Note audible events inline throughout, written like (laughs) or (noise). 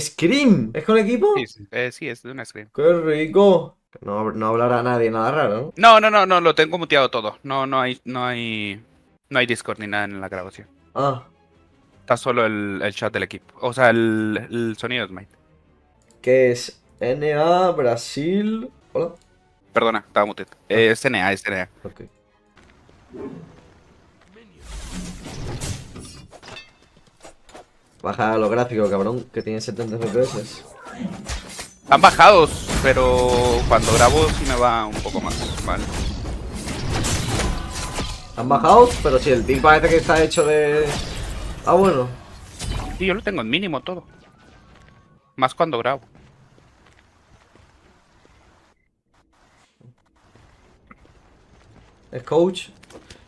¿Scream? ¿Es con equipo? Sí, sí, eh, sí, es de una screen. ¡Qué rico! No, no hablará nadie nada raro, ¿no? No, no, no, no, lo tengo muteado todo. No, no hay, no hay, no hay Discord ni nada en la grabación. Ah, Está solo el, el chat del equipo. O sea, el, el sonido Smite. ¿qué es? NA, Brasil. Hola. Perdona, estaba muteado. Eh, es NA, es NA. Ok. Baja los gráficos, cabrón, que tiene 70 FPS. Han bajado, pero cuando grabo sí me va un poco más. Vale. Han bajado, pero si el team parece que está hecho de. Ah, bueno. Sí, yo lo tengo en mínimo todo. Más cuando grabo. ¿Es coach?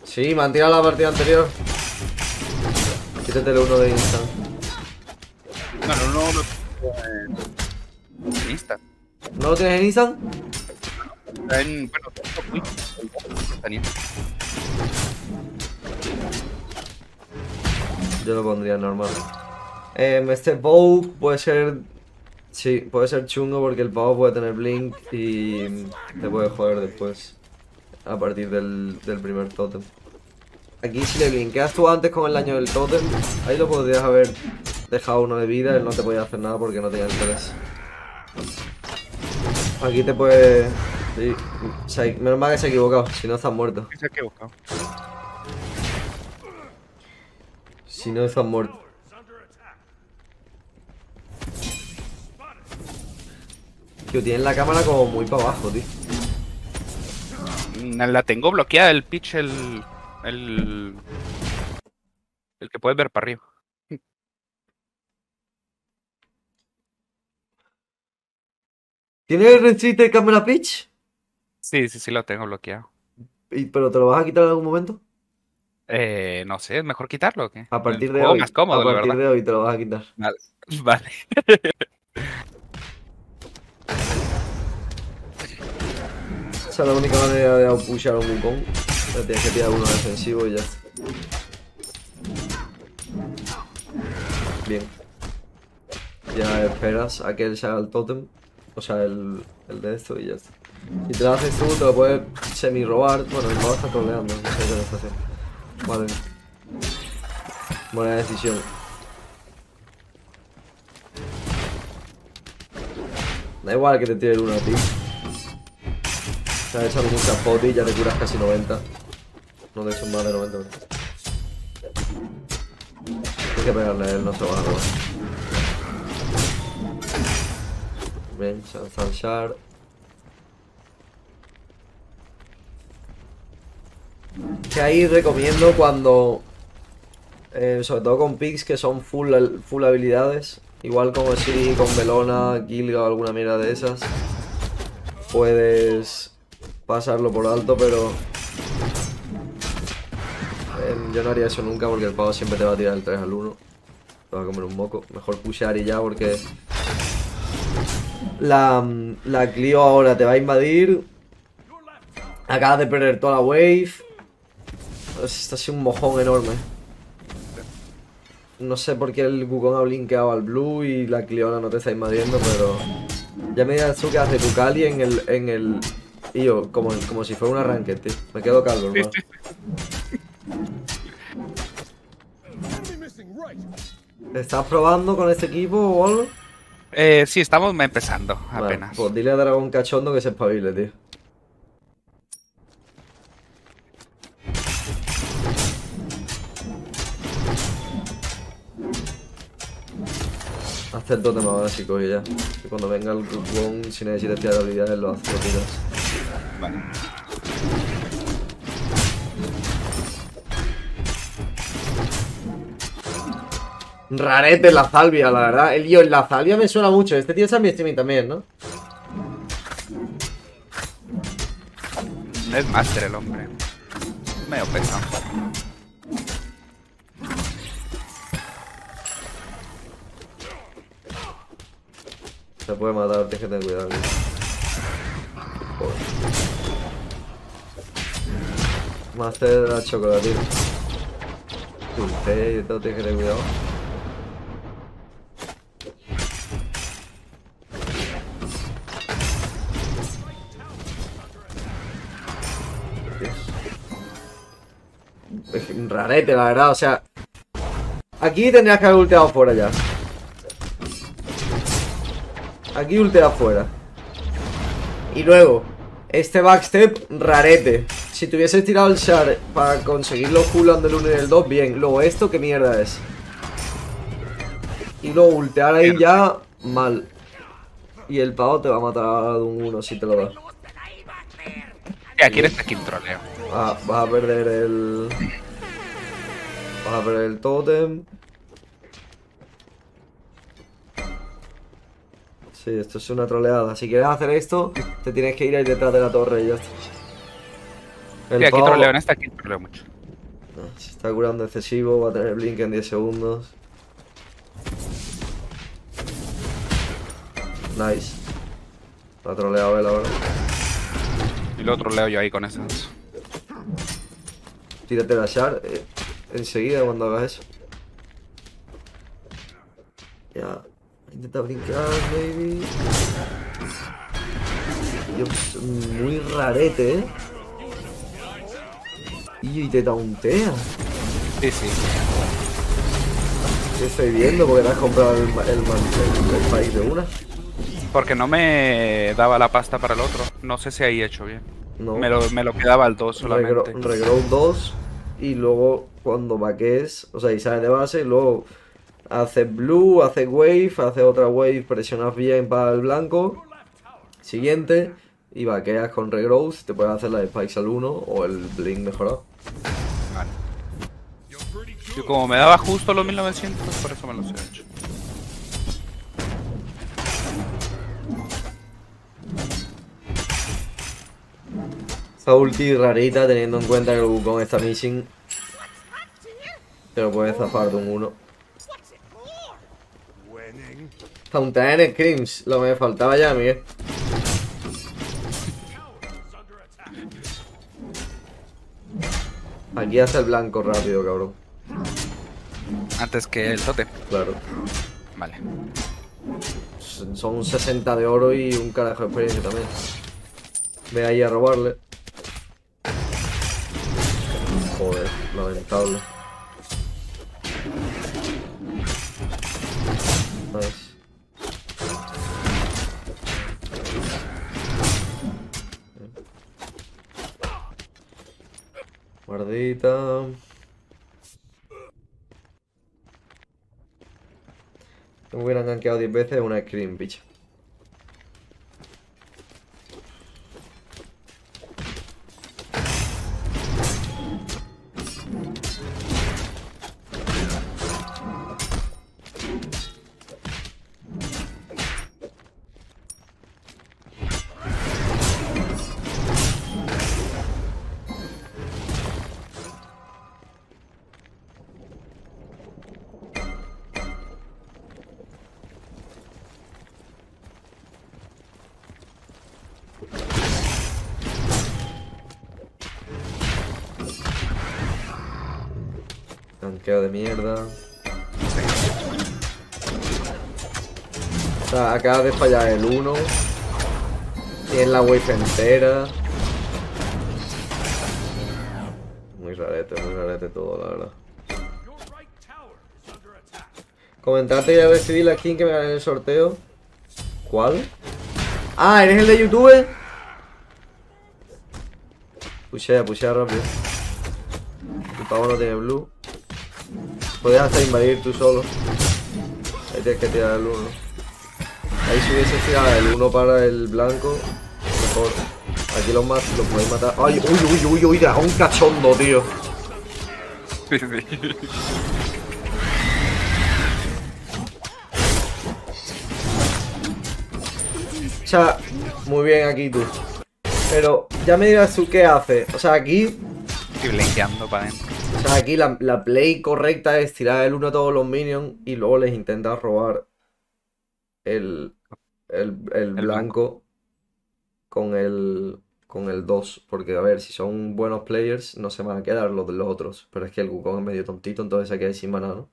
Sí, me han tirado la partida anterior. Quítate el uno de instant. No, no, no. no en Insta. ¿No lo tienes en instant? Está en. Bueno, tengo está en Insta. Yo lo pondría normal. Em, este Vogue puede ser. Sí, puede ser chungo porque el pavo puede tener blink y te puede joder después. A partir del, del primer totem. Aquí si le blinkeas tú antes con el daño del totem, ahí lo podrías haber dejado uno de vida, él no te podía hacer nada porque no tenía 3. Aquí te puede... Sí, se ha- menos mal que se ha equivocado, si no estás muerto. Sí, Se ha equivocado. Si no estás muerto. Tío, tienen la cámara como muy para abajo, tío. Mm, La tengo bloqueada el pitch, el. El. El que puedes ver para arriba. ¿Tienes el restricted camera pitch? Sí, sí, sí, lo tengo bloqueado. Y- ¿Pero te lo vas a quitar en algún momento? Eh, no sé, ¿es mejor quitarlo o qué? A partir de hoy. más cómodo, a partir de hoy te lo vas a quitar. Vale. (laughs) Vale. Esa es la única manera de outpushar a un Wukong. Tienes que tirar uno defensivo y ya. Bien. Ya esperas a que él se haga el totem. O sea, el, el de esto y ya está. Si te lo haces tú, te lo puedes semi-robar. Bueno, el modo está troleando, no sé qué está haciendo. Vale. Buena decisión. Da igual que te tire el uno a ti. Te has echado muchas potis y ya te curas casi 90. No, de hecho más de 90. ¿no? Hay que pegarle a él, no se va a robar. El shard. Que ahí recomiendo cuando. eh, sobre todo con picks que son full, full habilidades. Igual como si con Velona, Gilga o alguna mierda de esas. Puedes pasarlo por alto, pero. eh, yo no haría eso nunca porque el pavo siempre te va a tirar el 3 al 1. Te va a comer un moco. Mejor pushear y ya porque. La, la Clio ahora te va a invadir. Acabas de perder toda la wave. Está así un mojón enorme. No sé por qué el Wukong ha blinkeado al blue y la Cliona no te está invadiendo, pero. Ya me dirás tú que hace tu Cali en el. en el. Y yo, como, como si fuera un arranque, tío. Me quedo calvo, hermano. ¿Estás probando con este equipo o algo? Eh, sí, estamos empezando apenas. pues dile a Dragón Cachondo que se espabile, tío. Hazte el totem ahora, chicos, y ya. Y cuando venga el Wukong, si necesitas tirar habilidades, lo haces, lo tiras. Vale. Rarete la salvia, la verdad. El tío, la salvia me suena mucho. Este tío es a mi streaming también, ¿no? Es master el hombre. Medio pesado. Se puede matar, tienes que tener cuidado. tío. Joder. Master a chocolatina. Dulce y todo, tienes que tener cuidado. Rarete, la verdad. O sea, aquí tendrías que haber ulteado fuera ya. Aquí ultea fuera. Y luego, este backstep, rarete. Si te hubieses tirado el shard para conseguir los cooldowns del 1 y del 2, bien. Luego, ¿esto qué mierda es? Y luego ultear ahí ya, mal. Y el pavo te va a matar de un 1 si te lo da. Ya, quieres aquí troleo. Ah, vas a perder el... Vas a perder el totem. Sí, esto es una troleada. Si quieres hacer esto, te tienes que ir ahí detrás de la torre y ya está. El Sí, aquí pavo- troleo, en esta aquí troleo mucho. No, se está curando excesivo, va a tener blink en 10 segundos. Nice. La troleado él ahora. Y lo troleo yo ahí con esas. Tírate la shard eh, enseguida cuando hagas eso. Ya. Intenta brincar, maybe. Dios, muy rarete, eh. Y, te tauntea. Sí, sí. ¿Qué estoy viendo? Porque te has comprado el, el, el- el país de una. Porque no me daba la pasta para el otro. No sé si ahí he hecho bien. No. Me, lo, me lo quedaba al 2 Regro- solamente. Regrow 2 y luego cuando vaques, o sea, y sales de base, y luego haces blue, haces wave, haces otra wave, presionas bien para el blanco, siguiente, y vaqueas con regrowth, te puedes hacer la de spikes al 1 o el blink mejorado. Vale. Como me daba justo los 1900, por eso me los he hecho. Esta ulti rarita teniendo en cuenta que el Wukong está missing. Te lo puedes zafar de un 1. Fountain en Screams, lo que me faltaba ya, Miguel. Aquí hace el blanco rápido, cabrón. Antes que el tote. Claro. Vale. Son 60 de oro y un carajo de experiencia también. Ve ahí a robarle. Joder, lamentable. Me hubieran gankeado 10 veces una screen, bicho. Ganqueo de mierda. O sea, acaba de fallar el 1. Tiene la wave entera. Muy rarete, muy rarete todo, la verdad. Comentarte ya decidí la skin que me gané en el sorteo. ¿Cuál? Ah, ¿eres el de YouTube? Pushea, pushea rápido. El pavo no tiene blue. Puedes hasta invadir tú solo. Ahí tienes que tirar el 1. Ahí si hubiese tirado el 1 para el blanco, mejor. Aquí los más los podéis matar. ¡Ay! ¡Uy, uy, uy, uy! Dragón cachondo, tío. Sí, sí. O sea, muy bien aquí tú. Pero ya me dirás tú qué hace. O sea, aquí Estoy blinkeando para adentro. O sea, aquí la, la play correcta es tirar el 1 a todos los minions y luego les intentas robar el, el, el blanco con el con el 2. Porque, a ver, si son buenos players, no se van a quedar los de los otros. Pero es que el Wukong es medio tontito, entonces se queda sin maná, ¿no?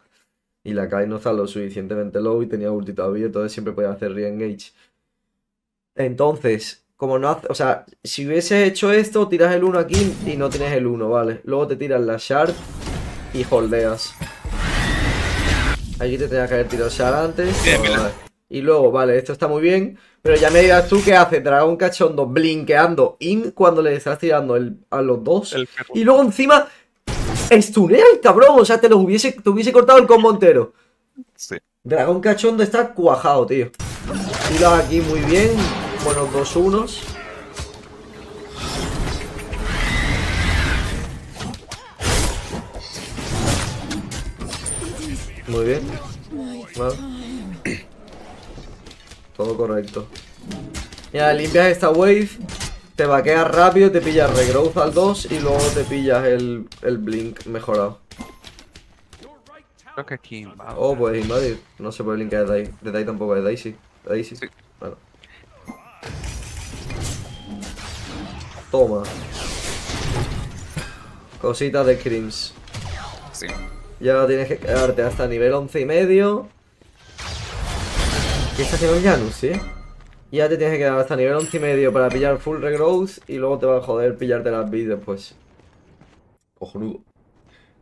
Y la Kai no está lo suficientemente low y tenía ulti todavía, entonces siempre podía hacer re-engage. Entonces, como no hace, o sea, si hubiese hecho esto, tiras el 1 aquí y no tienes el 1, ¿vale? Luego te tiras la shard y holdeas. Aquí te tenía que haber tirado Shard antes. Bien, Vale, bien. Y luego, vale, esto está muy bien. Pero ya me dirás tú qué hace Dragón Cachondo blinkeando in cuando le estás tirando el- a los dos. Y luego encima estunea el cabrón. O sea, te, los hubiese, te hubiese cortado el combo entero. Sí. Dragón Cachondo está cuajado, tío. Tira aquí muy bien. Buenos dos unos. Muy bien. Vale. Todo correcto. Mira, limpias esta wave. Te vaqueas rápido, te pillas regrowth al 2 y luego te pillas el, el blink mejorado. Creo que aquí va. Oh, puedes invadir. No se puede linkar de ahí. De ahí tampoco, de Daisy. De Daisy. Sí. Bueno. Toma. Cositas de Crims. Sí. Y ahora tienes que quedarte hasta nivel 11 y medio. ¿Qué está haciendo el Janus, eh? Y ya te tienes que quedar hasta nivel 11 y medio para pillar full regrowth y luego te va a joder pillarte las beats después. Cojonudo.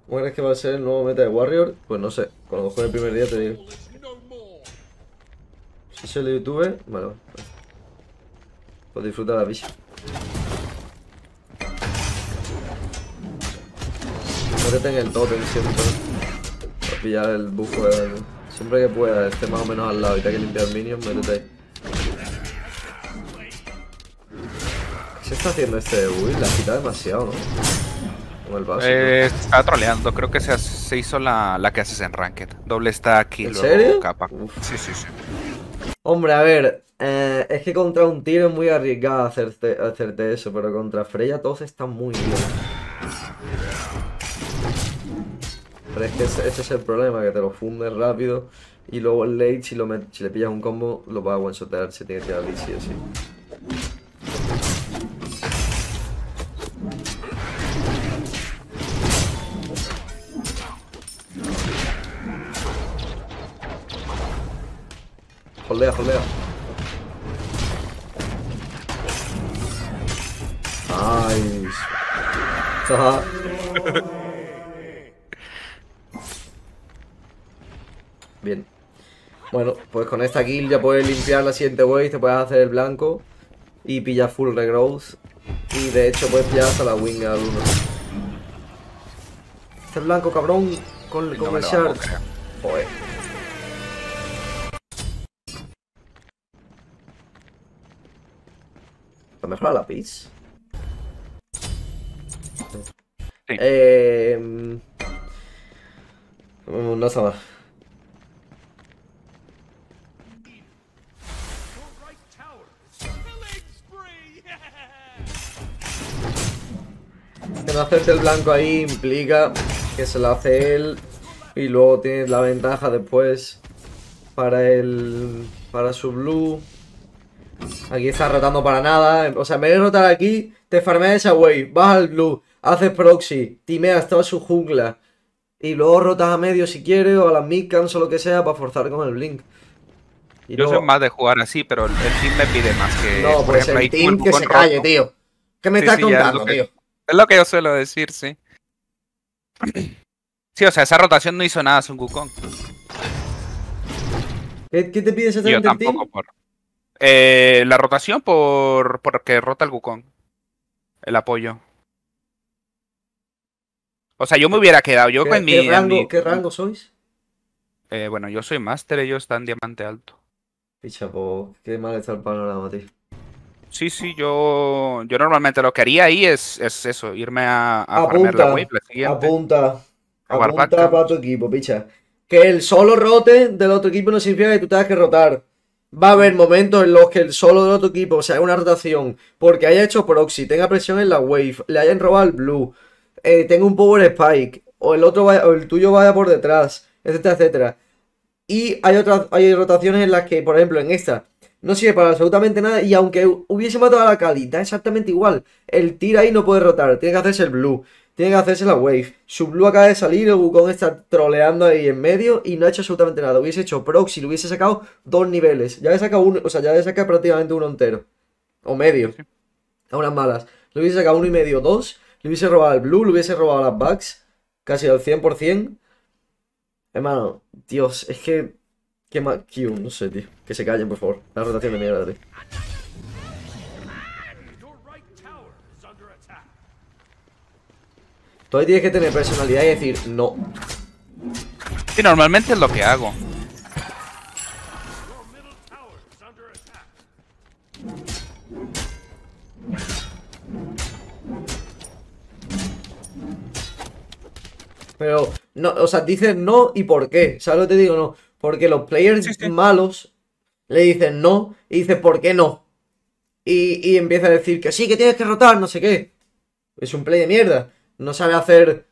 ¿Cómo crees que va a ser el nuevo meta de Warrior? Pues no sé, cuando juegue el primer día te digo. Si soy el youtuber, bueno, pues, pues disfruta la bicha. Métete en el totem siempre. Para pillar el bufo de. Siempre que pueda, esté más o menos al lado y te hay que limpiar minions, métete ahí. ¿Qué se está haciendo este Uy, la quita demasiado, ¿no? Con el básico. Eh, estaba troleando, creo que se, hace- se hizo la, la que haces en Ranked. Doble stack y ¿En serio? capa. Sí, sí, sí. Hombre, a ver, eh, es que contra un tiro es muy arriesgado hacerte, hacerte eso, pero contra Freya todos están muy bien. Pero es que ese, ese es el problema, que te lo fundes rápido y luego el late, si, lo si le pillas un combo, lo vas a one-shotear, se tiene que tirar sí o sí. Holdea, holdea. Nice. Bien. Bueno, pues con esta kill ya puedes limpiar la siguiente wave, te puedes hacer el blanco y pillar full regrowth. Y de hecho puedes pillar hasta la wing al uno. Este blanco cabrón con, No con me el shard. Joder. Mejora la pis? Sí. Eh, no está mal. Que no hacerte el blanco ahí implica que se lo hace él y luego tienes la ventaja después para el para su blue. Aquí está rotando para nada. O sea, en vez de rotar aquí, te farmeas esa wave, vas al blue, haces proxy, timeas toda su jungla y luego rotas a medio si quieres o a las midcams o lo que sea para forzar con el blink. Y Yo luego- soy más de jugar así, pero el team me pide más que. No, por pues ejemplo, el team que se calle, tío. ¿Qué me Sí, estás sí, ya es contando, que- tío? Es lo que yo suelo decir, sí. (clears throat) Sí, o sea, esa rotación no hizo nada Sun Wukong. ¿Qué, qué te pide Yo exactamente el team? tampoco por. Eh, la rotación por porque rota el Wukong. El apoyo. O sea, yo me hubiera quedado. Yo ¿Qué, con mi. qué rango, mi- ¿Qué rango sois? eh, bueno, yo soy máster, ellos están diamante alto. Picha, po, qué mal está el panorama, tío. Sí, sí, yo, yo normalmente lo que haría ahí es, es eso, irme a, a Apunta, la wave, la siguiente. Apunta. Apunta para tu equipo, picha. Que el solo rote del otro equipo no significa que tú tengas que rotar. Va a haber momentos en los que el solo del otro equipo, o sea, una rotación, porque haya hecho proxy, tenga presión en la wave, le hayan robado el blue, eh, tenga un power spike, o el otro vaya, o el tuyo vaya por detrás, etcétera, etcétera. Y hay otras, hay rotaciones en las que, por ejemplo, en esta, no sirve para absolutamente nada. Y aunque hubiese matado a la Cali, da exactamente igual. El tira ahí no puede rotar, tiene que hacerse el blue, tiene que hacerse la wave. Su blue acaba de salir, el Wukong está troleando ahí en medio y no ha hecho absolutamente nada. Hubiese hecho proxy, le hubiese sacado dos niveles. Ya le saca uno, o sea, ya le saca prácticamente uno entero. O medio. A unas malas. Le hubiese sacado uno y medio, dos. Le hubiese robado el blue, le hubiese robado las bugs. casi al 100%. Hermano, Dios, es que... Qué más Q, no sé, tío. Que se callen, por favor. La rotación de mierda, tío. Tú ahí tienes que tener personalidad y decir no. Sí, normalmente es lo que hago. Pero, no, o sea, dices no y por qué. ¿Sabes lo que te digo? No. Porque los players Sí, sí. malos le dicen no y dices ¿por qué no? Y, y empieza a decir que sí, que tienes que rotar, no sé qué. Es un play de mierda. No sabe hacer.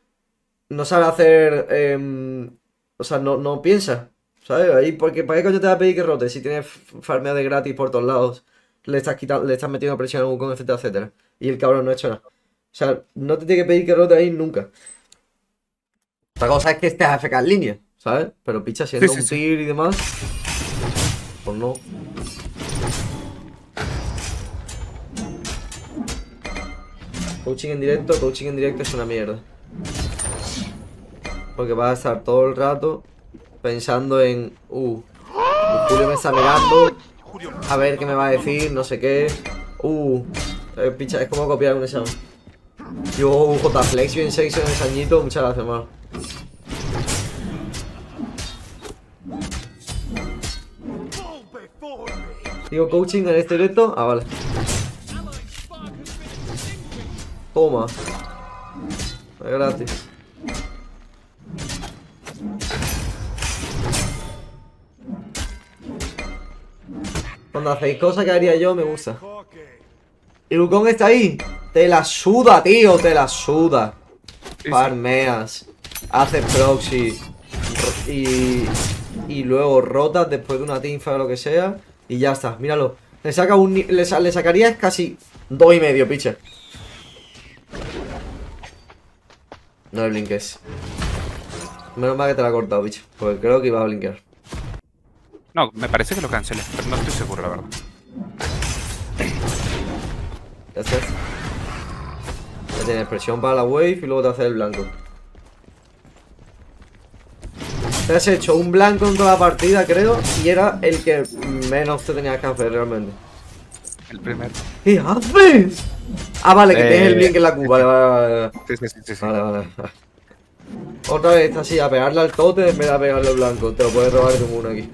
No sabe hacer. em, o sea, no, no piensa. ¿Sabes? Ahí, porque ¿para qué coño te va a pedir que rote si tienes farmea de gratis por todos lados? Le estás quitando, le estás metiendo presión a Wukong, etcétera, etcétera. Y el cabrón no ha hecho nada. O sea, no te tiene que pedir que rote ahí nunca. Otra cosa es que estés AFK en línea, ¿sabes? Pero picha, siendo Sí, sí, un sí. tir y demás. Pues no. Coaching en directo, coaching en directo es una mierda. Porque vas a estar todo el rato pensando en. Uh, Julio me está mirando. A ver qué me va a decir, no sé qué. Uh, eh, picha, es como copiar un examen. Yo, J Flex bien sexy en el sañito, muchas gracias, hermano. Digo coaching en este directo. Ah, vale. Toma. Es gratis. Cuando hacéis cosas que haría yo, me gusta. ¿Y Wukong está ahí? Te la suda, tío, te la suda. Farmeas, haces proxy ro- y, y luego rotas después de una teamfight o lo que sea y ya está, míralo. Le saca un le, le sacarías casi dos y medio, piche. No le blinques. Menos mal que te la ha cortado, bicho. Porque creo que iba a blinkear. No, me parece que lo cancelé, pero no estoy seguro, la verdad. Está. Ya tienes presión para la wave y luego te haces el blanco. Te has hecho un blanco en toda la partida, creo, y era el que menos te tenías que hacer realmente. El primer. ¿Qué haces? Ah, vale, que Eh, tienes el blink en la Q. Vale, vale, vale. Sí, sí, sí, sí. Vale, vale. Otra vez así, a pegarle al tote en vez de a pegarle al blanco. Te lo puedes robar de uno aquí.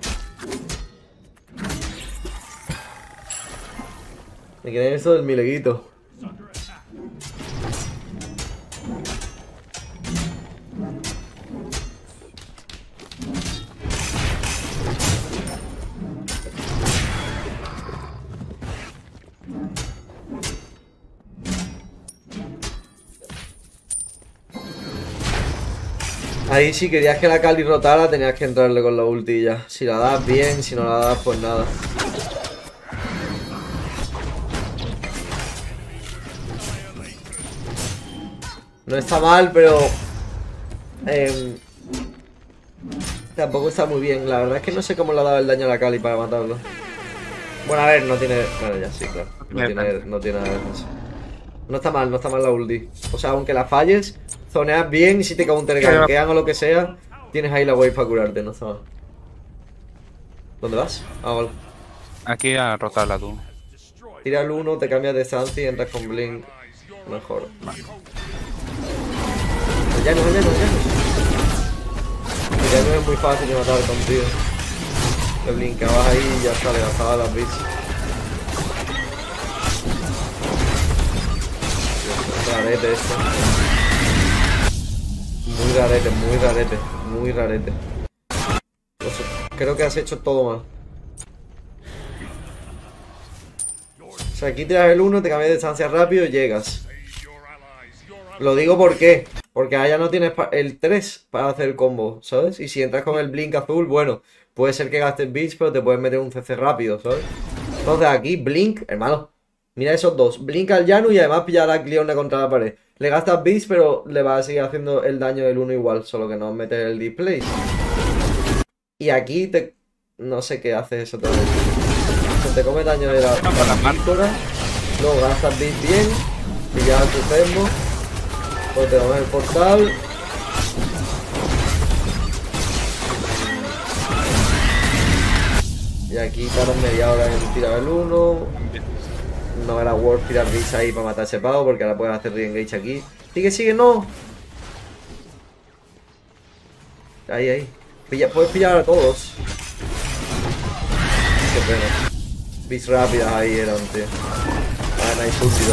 Me quieren eso del mileguito. Ahí si querías que la Cali rotara tenías que entrarle con la ulti y ya. Si la das bien, si no la das pues nada. No está mal, pero... em, tampoco está muy bien. La verdad es que no sé cómo le ha dado el daño a la Cali para matarlo. Bueno, a ver, no tiene... Bueno, ya sí, claro. No tiene no tiene defensa. No está mal, no está mal la ulti. O sea, aunque la falles, zoneas bien y si te countergankean o lo que sea, tienes ahí la wave para curarte, no mal. ¿Dónde vas? Ah, vale. Aquí a rotarla tú. Tira el 1, te cambias de estancia y entras con Blink. Mejor. Ya no, ya no, ya no. Ya no es muy fácil de matar contigo. Te blinkabas ahí y ya está, le gastaba las bits. Rarete esto. Muy rarete, muy rarete, muy rarete. Sea, creo que has hecho todo mal. O sea, aquí tiras el 1, te cambias de distancia rápido y llegas. Lo digo porque porque allá no tienes el 3 para hacer el combo, ¿sabes? Y si entras con el blink azul, bueno, puede ser que gastes bits, pero te puedes meter un CC rápido, ¿sabes? Entonces aquí, blink, hermano, Mira esos dos. Blinka al Yanu y además pillar a Gliona contra la pared. Le gastas Beast, pero le vas a seguir haciendo el daño del 1 igual, solo que no metes el display. Y aquí te... No sé qué hace eso otra vez. Se te come daño de la, pintura. Luego gastas Beast bien. Pillas tu termo. Pues te vamos el portal. Y aquí tardas media hora en tirar el 1. No era worth tirar Reach ahí para matar ese pavo porque ahora puedes hacer re-engage aquí. Sigue, sigue, no. Ahí, ahí. Pilla- puedes pillar a todos. Qué pena. Rápidas ahí eran, tío. Ah, nice ulti.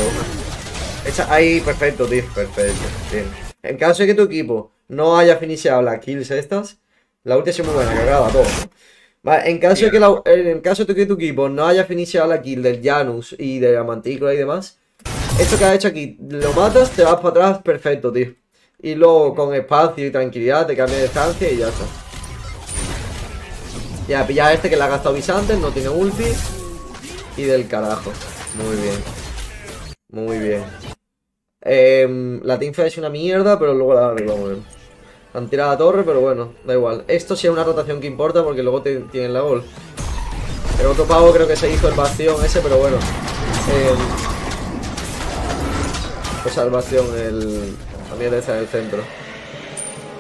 Echa- ahí, perfecto, tío. Perfecto. Bien. En caso de que tu equipo no haya finishado las kills estas, la ulti sido muy buena, graba todo. Vale, en caso de que la- en caso de que tu equipo no haya finishado la kill del Janus y de la Mantícora y demás, esto que has hecho aquí, lo matas, te vas para atrás, perfecto, tío. Y luego con espacio y tranquilidad te cambia de distancia y ya está. Ya, pilla a este que le ha gastado Visantes, no tiene ulti. Y del carajo. Muy bien. Muy bien. Em, la teamfight es una mierda, pero luego la arreglamos. Han tirado la torre, pero bueno, da igual. Esto sí es una rotación que importa porque luego te- tienen la gol. El otro pavo creo que se hizo el bastión ese, pero bueno. Em, o sea, el bastión, el... Mierda esa en el centro.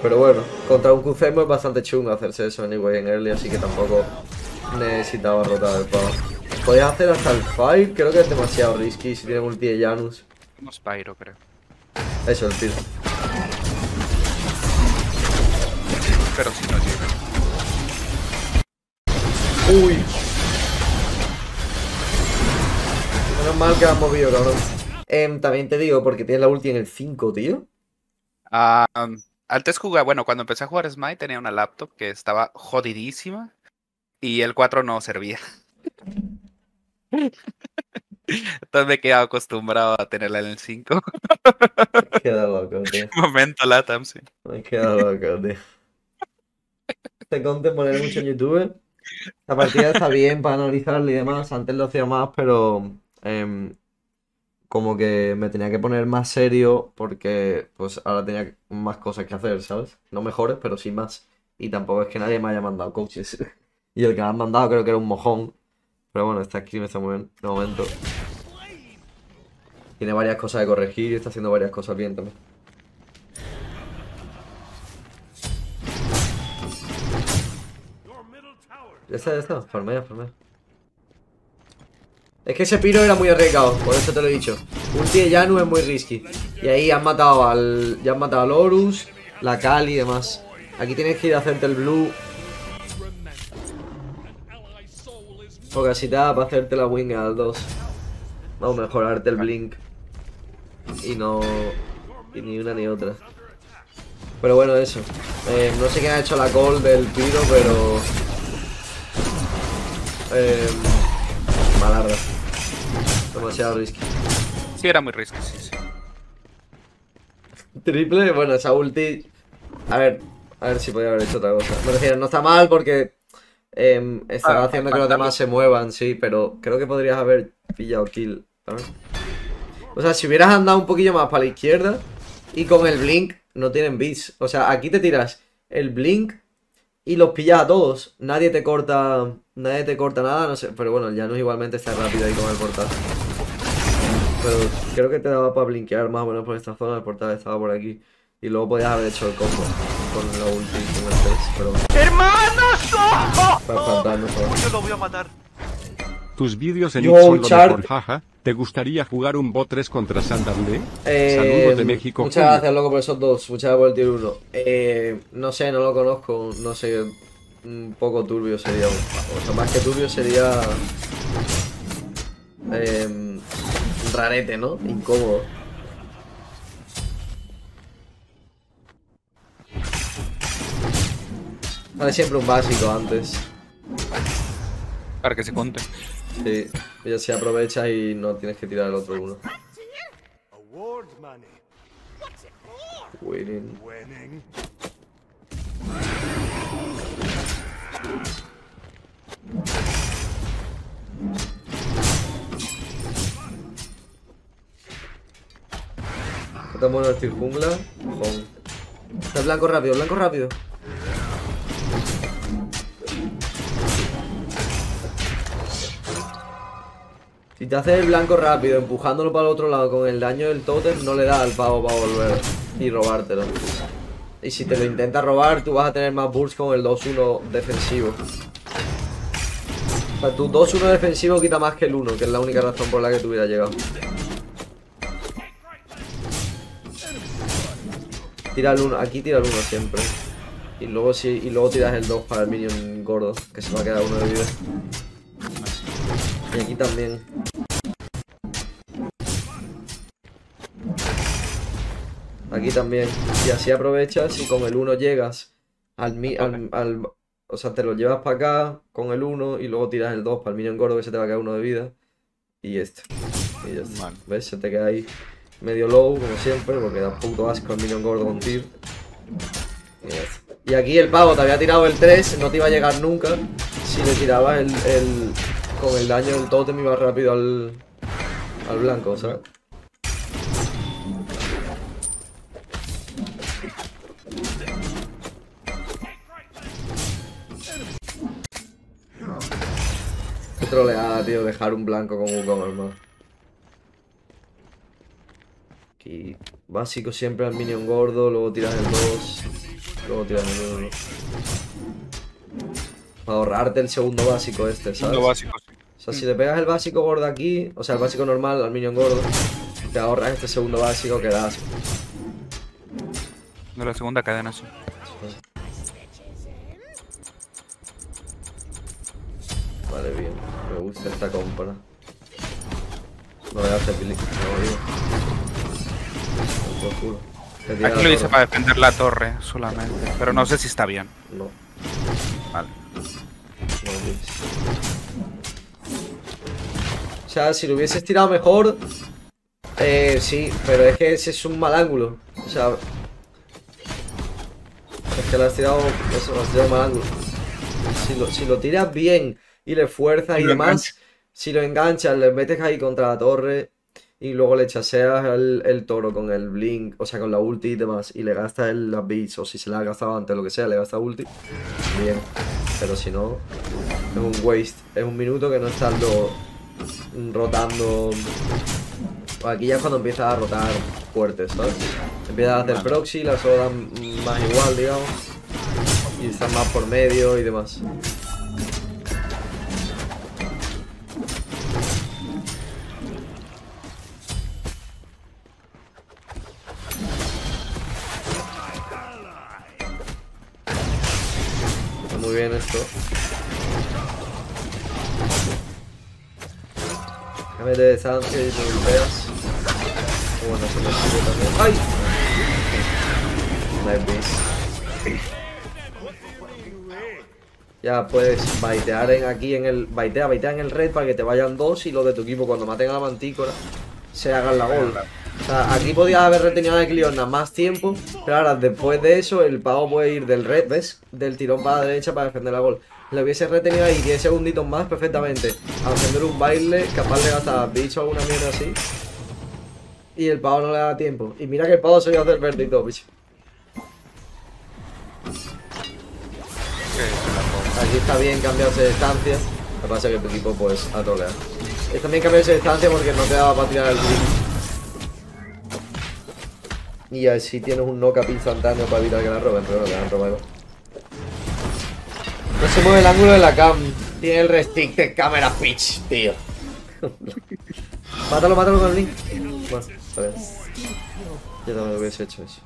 Pero bueno, contra un Kuzenmo es bastante chungo hacerse eso anyway en early, así que tampoco necesitaba rotar el pavo. Podías hacer hasta el fire, creo que es demasiado risky si tiene multi de Janus. Unos Pyro, creo. Eso, el tiro. Pero si no llega. Uy. Menos mal que lo has movido, cabrón. Em, también te digo, porque tienes la ulti en el 5, tío. Ah, antes jugaba, bueno, cuando empecé a jugar Smite tenía una laptop que estaba jodidísima y el 4 no servía. Entonces me he quedado acostumbrado a tenerla en el 5. Me queda loco, tío. (laughs) Momento Latam, sí. Me queda loco, tío. Te conté poner mucho en YouTube. La partida está bien para analizarla y demás. Antes lo hacía más, pero em, como que me tenía que poner más serio porque pues ahora tenía más cosas que hacer, ¿sabes? No mejores, pero sí más. Y tampoco es que nadie me haya mandado coaches. (laughs) Y el que me han mandado creo que era un mojón. Pero bueno, esta skin está muy bien de momento. Tiene varias cosas de corregir y está haciendo varias cosas bien también. Ya está, ya está. Farmea, farmea. Es que ese piro era muy arriesgado, por eso te lo he dicho. Ulti de Yanu es muy risky. Y ahí han matado al. Ya han matado al Horus, la Kali y demás. Aquí tienes que ir a hacerte el blue. Porque así te da para hacerte la wing al 2. Vamos a mejorarte el blink. Y no. Y ni una ni otra. Pero bueno, eso. Eh, no sé quién ha hecho la call del piro, pero. Eh, malarda. Demasiado risky. Sí, era muy risky, sí, sí. Triple, bueno, esa ulti. A ver, a ver si podía haber hecho otra cosa. Me refiero, no está mal porque em, estará Ah, haciendo que los demás se muevan, sí, pero creo que podrías haber pillado kill. ¿sabes? O sea, si hubieras andado un poquillo más para la izquierda y con el blink no tienen beats. O sea, aquí te tiras el blink y los pillas a todos. Nadie te corta, nadie te corta nada, no sé. Pero bueno, ya no igualmente está rápido ahí con el portal. Pero creo que te daba para blinkear más o menos por esta zona. El portal estaba por aquí. Y luego podías haber hecho el combo con la ulti con el 3. Pero ¡Hermanos! ¡No! para espantarnos ahora. Yo lo voy a matar. Tus vídeos en Yo, son lo Char- mejor, jaja. ¿Te gustaría jugar un bot 3 contra Santander? Eh, Saludos de México. Muchas Julio. gracias, loco, por esos dos. Muchas gracias por el tier 1. Eh, no sé, no lo conozco. No sé. Un poco turbio sería. O sea, más que turbio sería. Eh, rarete, ¿no? Incómodo. Vale, siempre un básico antes. Para que se junten. Sí. Y así aprovechas y no tienes que tirar el otro uno. Award money. Winning. Estamos en nuestra jungla. Blanco rápido, blanco rápido. Si te haces el blanco rápido, empujándolo para el otro lado con el daño del totem, no le da al pavo para volver y robártelo. Y si te lo intenta robar, tú vas a tener más burst con el 2-1 defensivo. O sea, tu 2-1 defensivo quita más que el 1, que es la única razón por la que te hubiera llegado. Tira el 1, aquí tira el 1 siempre. Y luego si, y luego tiras el 2 para el minion gordo, que se va a quedar uno de vida. Y aquí también. Aquí también. Y así aprovechas y con el 1 llegas al, mi- al, al- O sea, te lo llevas para acá con el 1 y luego tiras el 2 para el minion gordo que se te va a quedar uno de vida. Y esto. Y ya está. ¿Ves? Se te queda ahí medio low, como siempre, porque da puto asco el minion gordo con tir. Y. Y aquí el pavo te había tirado el 3, no te iba a llegar nunca. Si le tirabas el, el- con el daño del totem iba rápido al, al blanco, ¿sabes? Troleada, tío, dejar un blanco con un goma, hermano. Aquí, básico siempre al minion gordo, luego tiras el 2, luego tiras el 1. Para ahorrarte el segundo básico este, ¿sabes? Lo básico, sí. O sea, si le pegas el básico gordo aquí, o sea, el básico normal al minion gordo, te ahorras este segundo básico que das. De la segunda cadena, sí. Vale, bien. Me gusta esta compra. No veas el pili. No, digo. Aquí lo hice para defender la torre solamente, pero no sé si está bien. No, Vale. O sea, si lo hubieses tirado mejor. Eh, sí, pero es que ese es un mal ángulo. O sea. Es que lo has tirado. Eso, lo has tirado mal ángulo. Si lo, si lo tiras bien y le fuerzas y demás. Si lo enganchas, le metes ahí contra la torre. Y luego le chaseas el, el toro con el blink, o sea, con la ulti y demás, y le gastas el, las beats, o si se la ha gastado antes, lo que sea, le gastas ulti, bien. Pero si no, es un waste. Es un minuto que no estás lo- rotando. Aquí ya es cuando empiezas a rotar fuerte, ¿sabes? Empiezas a hacer proxy, las horas dan más igual, digamos. Y están más por medio y demás. Muy bien esto. De distancia y te golpeas. Oh, Bueno, eso me sirve también. ¡Ay! Ya puedes baitear en aquí en el. Baitea, baitea en el red para que te vayan dos y los de tu equipo cuando maten a la mantícora se hagan la gol. O sea, aquí podías haber retenido a Cleona más tiempo, pero ahora después de eso el pavo puede ir del red, ¿ves? Del tirón para la derecha para defender la gol. Le hubiese retenido ahí 10 segunditos más perfectamente. Encender un baile, capaz de gastar bicho o alguna mierda así. Y el pavo no le da tiempo. Y mira que el pavo se iba a hacer verde y todo, bicho. Aquí está bien cambiarse de distancia. Lo que pasa es que tu equipo pues a trolear. Está bien cambiarse de distancia porque no te daba para tirar el blink. Y así tienes un knock-up instantáneo para evitar que la roben, pero no te la han robado. No se mueve el ángulo de la cam. Tiene el restricted camera pitch, tío. (laughs) mátalo, mátalo con el link. Bueno, está bien. Yo también hubiese hecho eso.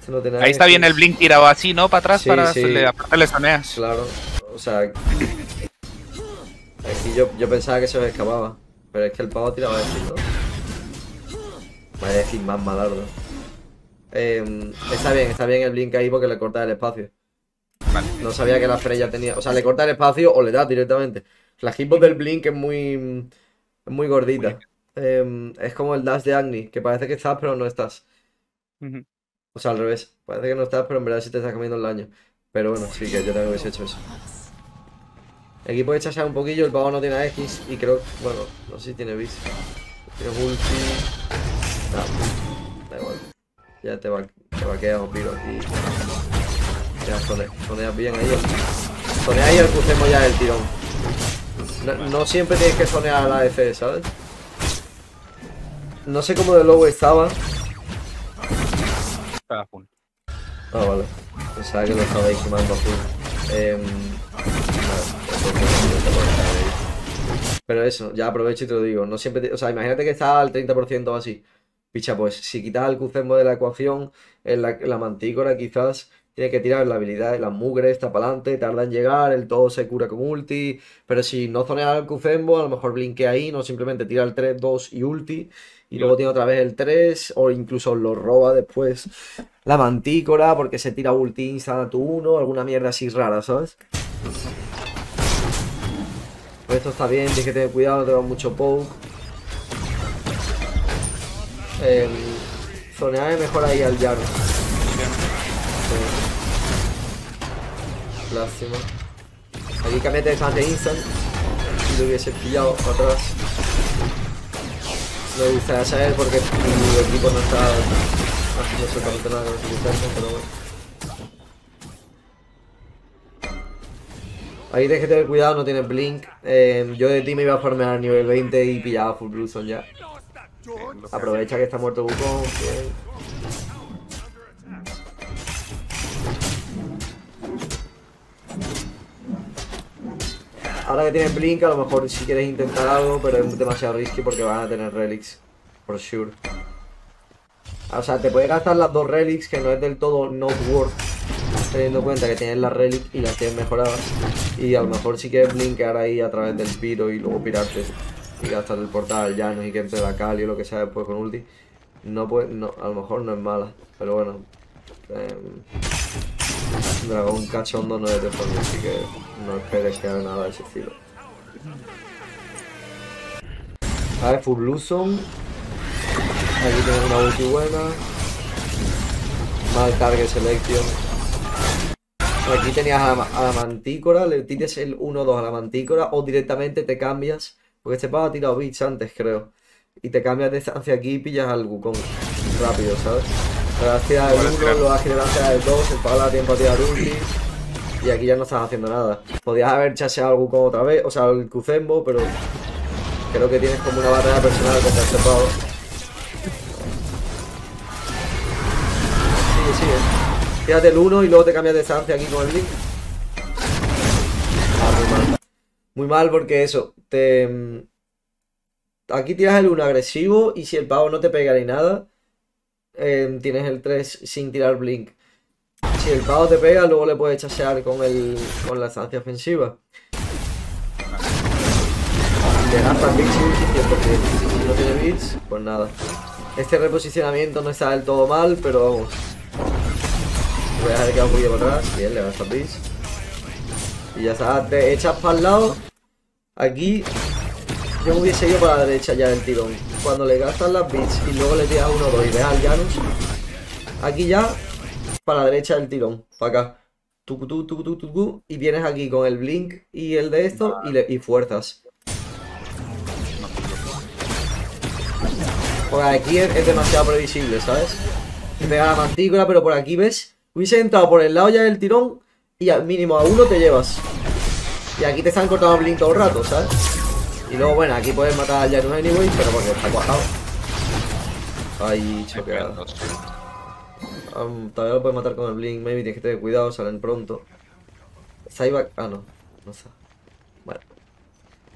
Esto no tiene Ahí está bien el blink tirado así, ¿no? Para atrás, Sí, para sí. le, le soneas. Claro, o sea. Yo, yo pensaba que se me escapaba. Pero es que el pavo tiraba de ¿no? Vaya decir más malardo. Eh, está bien, está bien el blink ahí porque le corta el espacio. Vale. No sabía que la Freya tenía. O sea, le corta el espacio o le da directamente. La hitbox del blink es muy. Es muy gordita. Eh, es como el dash de Agni, que parece que estás, pero no estás. O sea, al revés. Parece que no estás, pero en verdad sí te estás comiendo el daño. Pero bueno, sí que yo también hubiese hecho eso. El equipo de chasear un poquillo, el pavo no tiene X y creo, bueno, no sé si tiene bis. Tiene ulti. Da igual. Ya te, va, te vaqueas un piro aquí. Ya sone, soneas bien ahí. Sonea ahí el crucemos ya el tirón. No, no siempre tienes que sonear a la F, ¿sabes? No sé cómo de low estaba. Está full. Ah, vale. Pensaba que lo estabais quemando a full. Eh, pues, Pero eso, ya aprovecho y te lo digo. No siempre te- o sea, imagínate que está al 30% o así. Picha, pues si quitas el Cucembo de la ecuación, la, la mantícora quizás tiene que tirar la habilidad de las mugres, está para adelante, tarda en llegar, el todo se cura con ulti. Pero si no zonea el Cucembo, a lo mejor blinkea ahí, no simplemente tira el 3, 2 y ulti. Y luego tiene otra vez el 3, o incluso lo roba después la mantícora, porque se tira ulti instant a tu 1, alguna mierda así rara, ¿sabes? Pues esto está bien, tienes que tener cuidado, no te da mucho poke. Eh, zonear mejor ahí al llano. Lástima. Aquí cambiate de stance instant. Si lo hubiese pillado atrás. Me gustaría saber porque tu equipo no está haciendo absolutamente nada con instant, pero bueno. Ahí tienes que tener cuidado, no tienes blink. Eh, yo de ti me iba a farmear a nivel 20 y pillaba full blue zone ya. Aprovecha que está muerto Wukong. Ahora que tienes Blink, a lo mejor si quieres intentar algo, pero es demasiado risky porque van a tener Relics. Por sure. O sea, te puedes gastar las dos Relics, que no es del todo not worth. Teniendo en cuenta que tienes las Relics y las tienes mejoradas. Y a lo mejor si quieres blinkear ahí a través del piro y luego pirarte y gastar el portal llanos y que entre la Cali o lo que sea después con ulti. No puede, no, a lo mejor no es mala, pero bueno. em, dragón cachondo no es de forma, así que no esperes que haga nada de ese estilo. A ver, Full Blossom. Aquí tenemos una ulti buena. Mal target selection. Aquí tenías a la, a la mantícora, le tires el 1-2 a la mantícora o directamente te cambias. Porque este pavo ha tirado bits antes, creo. Y te cambias de estancia aquí y pillas al Wukong. Rápido, ¿sabes? La velocidad del Vale, 1, claro. luego la velocidad del 2, el pavo da tiempo a tirar ulti. Y aquí ya no estás haciendo nada. Podías haber chaseado al Wukong otra vez, o sea, el Kuzembo, pero creo que tienes como una batalla personal contra este pavo. Sigue, sigue. Tírate el 1 y luego te cambias de estancia aquí con el Blink. Muy mal porque eso, te... mm, Aquí tiras el 1 agresivo y si el pavo no te pega ni nada, eh, tienes el 3 sin tirar Blink. Si el pavo te pega, luego le puedes chasear con, el, con la estancia ofensiva. Le gastas 100%. Si no tiene bits, pues nada. Este reposicionamiento no está del todo mal, pero vamos. Voy a dejar que un poquito para atrás. Bien, le gastas bits. Ya está, echas para el lado. Aquí yo hubiese ido para la derecha ya del tirón. Cuando le gastas las bits y luego le tiras uno o dos y ves al Janus. Aquí ya para la derecha del tirón. Para acá. Tucu, tucu, tucu, y vienes aquí con el blink y el de esto y, fuerzas. Porque aquí es, demasiado previsible, ¿sabes? Te pega la mantícora, pero por aquí ves. Hubiese entrado por el lado ya del tirón y al mínimo a uno te llevas. Y aquí te están cortando blink todo el rato, ¿sabes? Y luego, bueno, aquí puedes matar a Janus anyway, pero porque está cuajado. Ahí, choqueado. Um, todavía lo puedes matar con el blink, maybe tienes que tener cuidado, salen pronto. Cyback. Ah, no. No está. Bueno.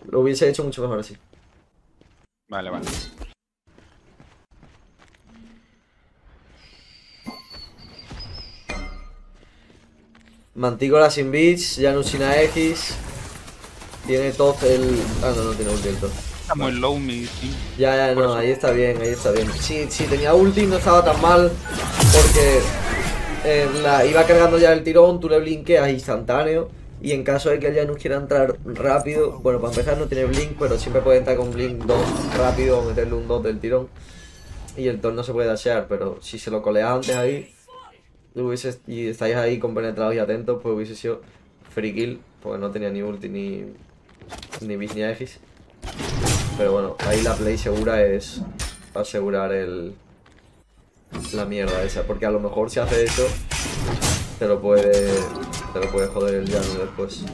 Lo hubiese hecho mucho mejor así. Vale, vale. Mantícora sin bits, Janus sin X. Tiene Toz el. Ah, no, no tiene ulti el Toz. Está muy low mi team. Ya, ya, Por no, eso. ahí está bien, ahí está bien. Si, si tenía ulti no estaba tan mal porque eh, la, iba cargando ya el tirón, tú le blinkeas instantáneo y en caso de que el Janus quiera entrar rápido, bueno, para empezar no tiene blink, pero siempre puede entrar con blink 2 rápido o meterle un 2 del tirón y el Thor no se puede dashear, pero si se lo colea antes ahí y estáis ahí compenetrados y atentos, pues hubiese sido free kill, porque no tenía ni ulti ni, ni bis ni Aegis. Pero bueno, ahí la play segura es asegurar el la mierda esa, porque a lo mejor si hace eso te lo puede te lo puede joder el llano después.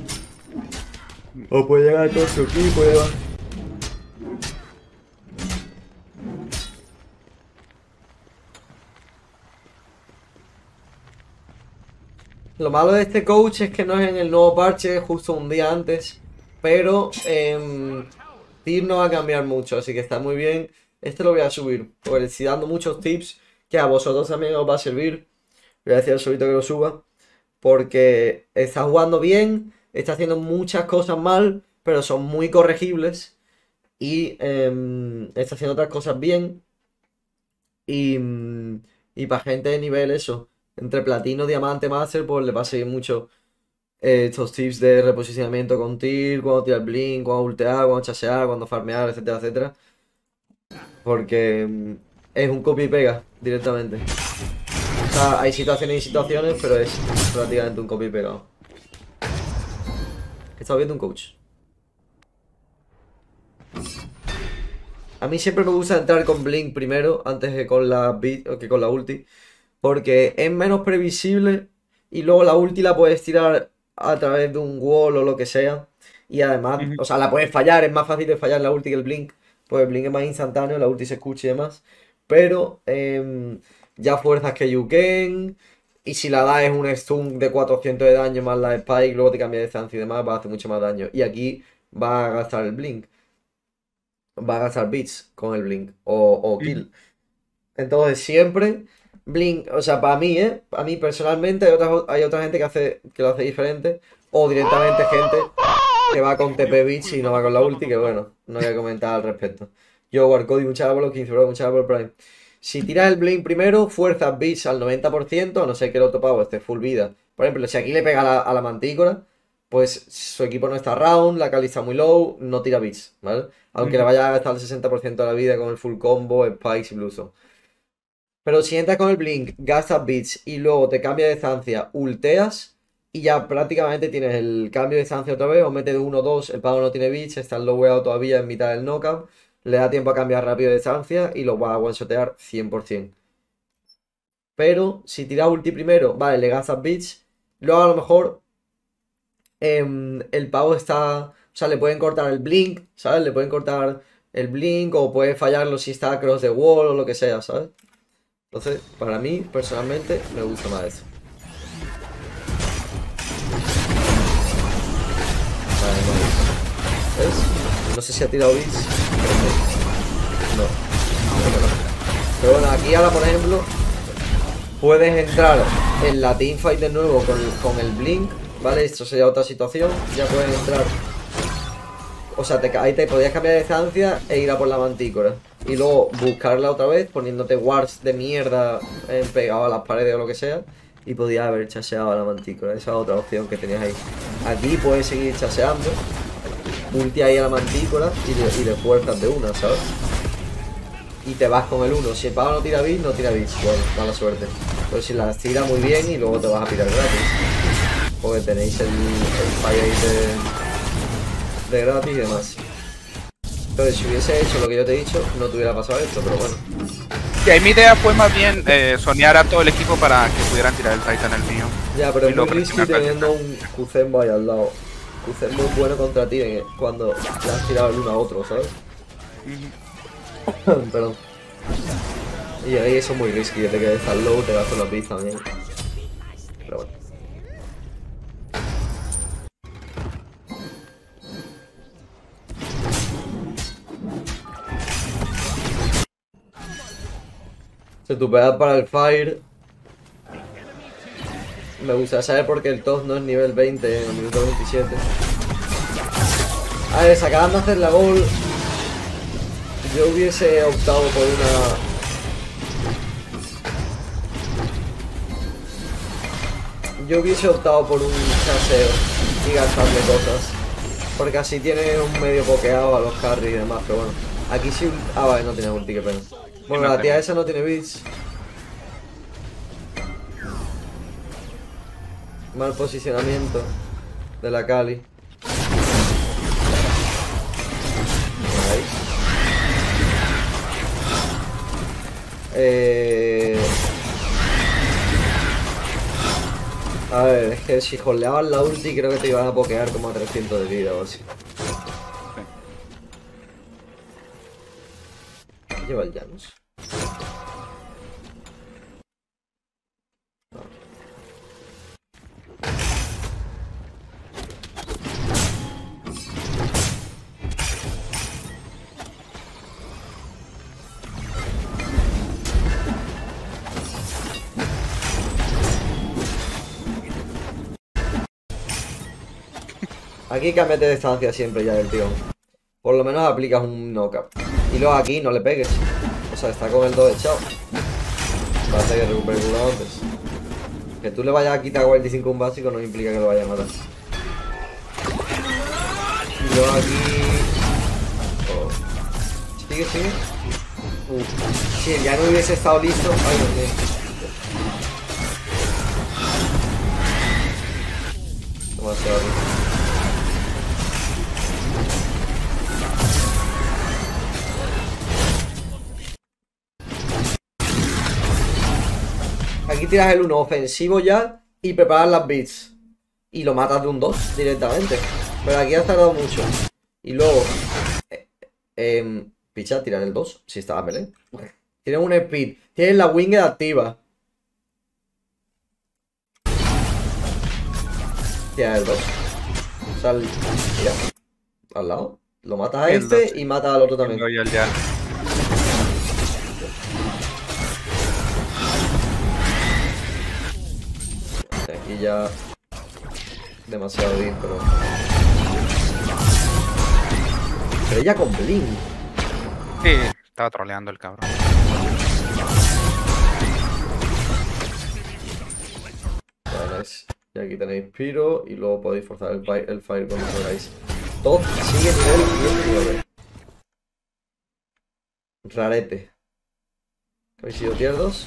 O puede llegar todo su equipo y. Lo malo de este coach es que no es en el nuevo parche, justo un día antes. Pero Tyr no va a cambiar mucho, así que está muy bien. Este lo voy a subir, porque estoy dando muchos tips que a vosotros también os va a servir. Voy a decir al solito que lo suba, porque está jugando bien, está haciendo muchas cosas mal, pero son muy corregibles. Y em, está haciendo otras cosas bien. Y, y para gente de nivel eso, entre platino, diamante, master, pues le va a seguir mucho eh, estos tips de reposicionamiento con tir, cuando tirar blink, cuando ultear, cuando chasear, cuando farmear, etcétera, etcétera. Porque mm, es un copy y pega directamente. O sea, hay situaciones y situaciones, pero es prácticamente un copy y pegado. He estado viendo un coach. A mí siempre me gusta entrar con Blink primero, antes que con la beat, que con la ulti. Porque es menos previsible y luego la ulti la puedes tirar a través de un wall o lo que sea. Y además, o sea, la puedes fallar, es más fácil de fallar la ulti que el blink. Pues el blink es más instantáneo, la ulti se escucha y demás. Pero em, ya fuerzas que Yuken. Y si la da es un stun de 400 de daño más la spike, luego te cambia de distancia y demás, va a hacer mucho más daño. Y aquí va a gastar el blink. Va a gastar beats con el blink. O, o kill. Entonces siempre Blink, o sea, para mí, ¿eh? Para mí personalmente hay otra, hay otra gente que hace que lo hace diferente. O directamente gente que va con TP Beats y no va con la ulti, que bueno, no voy a comentar al respecto. Yo, Warcody, muchas gracias por los 15 bro, muchas gracias por Prime. Si tiras el Blink primero, fuerzas Beats al 90%, a no ser que el otro pavo esté full vida. Por ejemplo, si aquí le pega a la, a la mantícora, pues su equipo no está round, la cali está muy low, no tira Beats, ¿vale? Aunque le vaya a gastar el 60% de la vida con el full combo, Spikes y Blueson. Pero si entras con el Blink, gastas bits y luego te cambia de distancia, ulteas y ya prácticamente tienes el cambio de distancia otra vez, o mete de 1 2, el pavo no tiene bits, está loweado todavía en mitad del knockout, le da tiempo a cambiar rápido de distancia y lo va a one-shotear 100%. Pero si tiras ulti primero, vale, le gastas bits, luego a lo mejor em, el pavo está, o sea, le pueden cortar el blink, ¿sabes? Le pueden cortar el blink o puede fallarlo si está cross the wall o lo que sea, ¿sabes? Entonces, para mí, personalmente, me gusta más eso. No. ¿Ves? No sé si ha tirado bits. no. Pero bueno, aquí ahora, por ejemplo, puedes entrar en la teamfight de nuevo con, con el blink, ¿vale? Esto sería otra situación. Ya puedes entrar o sea, te, ahí te podías cambiar de distancia e ir a por la mantícora. Y luego buscarla otra vez poniéndote wards de mierda eh, pegado a las paredes o lo que sea. Y podías haber chaseado a la mantícora. Esa es otra opción que tenías ahí. Aquí puedes seguir chaseando. Ulti ahí a la mantícora y le, y le fuerzas de una, ¿sabes? Y te vas con el 1. Si el pavo no tira bits, no tira bits. Bueno, mala suerte. Pero si las tira muy bien y luego te vas a pirar gratis. Porque tenéis el, el fire ahí de de gratis y demás. Entonces, si hubiese hecho lo que yo te he dicho, no te hubiera pasado esto, pero bueno. Y ahí mi idea fue más bien eh, soñar a todo el equipo para que pudieran tirar el Titan el mío. Ya, pero Y es muy risky teniendo un Kuzenbo ahí al lado. Kuzenbo es bueno contra ti en- cuando le has tirado el uno a otro, ¿sabes? (coughs) Perdón. Y ahí eso es muy risky, que te quedes tan low, te vas con los bits también. Pero bueno. Se tupea para el fire. Me gusta saber por qué el top no es nivel 20 en el minuto 27. A ver, se acaban de hacer la gol. Yo hubiese optado por una. Yo hubiese optado por un chaseo y gastarle cosas. Porque así tiene un medio pokeado a los carries y demás, pero bueno. Aquí sí. Ah, vale, no tiene ulti, qué pena. Bueno, No la tía esa no tiene bits. Mal posicionamiento de la Cali. Ahí. Eh... A ver, es que si holdeabas la ulti creo que te iban a pokear como a 300 de vida o así. lleva el Janus? Aquí cámbiate de distancia siempre ya del tío. Por lo menos aplicas un knockup. Y luego aquí no le pegues. O sea, está con el 2 echado. Hacer que culo antes. Que tú le vayas a quitar 45 un básico no implica que lo vaya a matar. Y luego aquí... Oh. Sigue, sigue. Uf. Si ya no hubiese estado listo... Ay, Dios tiras el 1 ofensivo ya y preparas las beats. Y lo matas de un 2 directamente. Pero aquí has tardado mucho. Y luego... Eh, eh, picha, tirar el 2. Si estaba melee. Tienes un speed. Tienes la winged activa. Tienes el 2. O sea, el- mira. Al lado. Lo matas a este y matas al otro también. Ya. Demasiado bien, pero. Pero ella con Blink. Sí, estaba troleando el cabrón. Vale, nice. Y aquí tenéis Piro y luego podéis forzar el, el Fire cuando queráis. Top sigue nivel 19. Rarete. Habéis sido tier 2.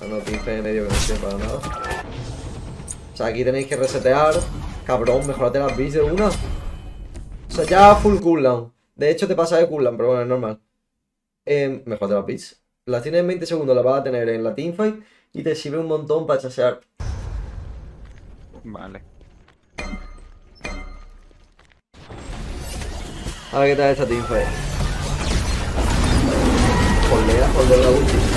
Ah, no, pince de medio que no sirve para nada. O sea, aquí tenéis que resetear. Cabrón, mejorate las beats de una. O sea, ya full cooldown. De hecho, te pasa de cooldown, pero bueno, es normal. Eh, mejorate las beats. Las tienes en 20 segundos, las vas a tener en la teamfight y te sirve un montón para chasear. Vale. Ahora qué tal esta teamfight. Holdea, holdea la ulti.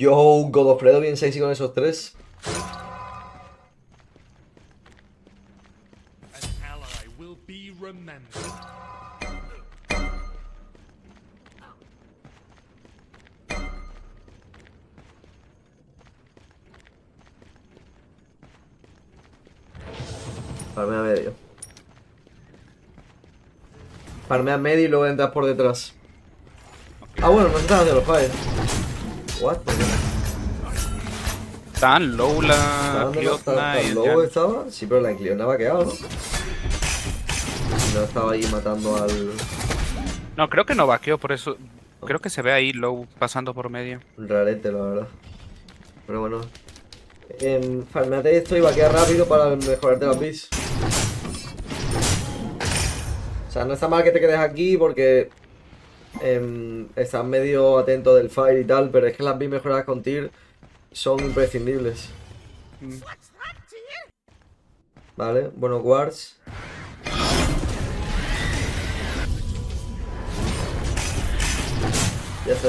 Yo, Godofredo bien sexy con esos tres. Farmea medio. Farmea medio y luego entras por detrás. Ah, bueno, no están haciendo los fires. What? Tan low la ¿Tan- tan- low estaba? Sí, pero la Incliona va quedado, ¿no? No estaba ahí matando al No, creo que no vaqueó, por eso. Creo que se ve ahí low pasando por medio. rarete, la verdad. Pero bueno. Eh, farmeate esto y va a quedar rápido para mejorarte las beats. O sea, no está mal que te quedes aquí porque em, estás medio atento del fire y tal, pero es que las beats mejoradas con tier son imprescindibles. Vale, bueno, Quartz. Ya está.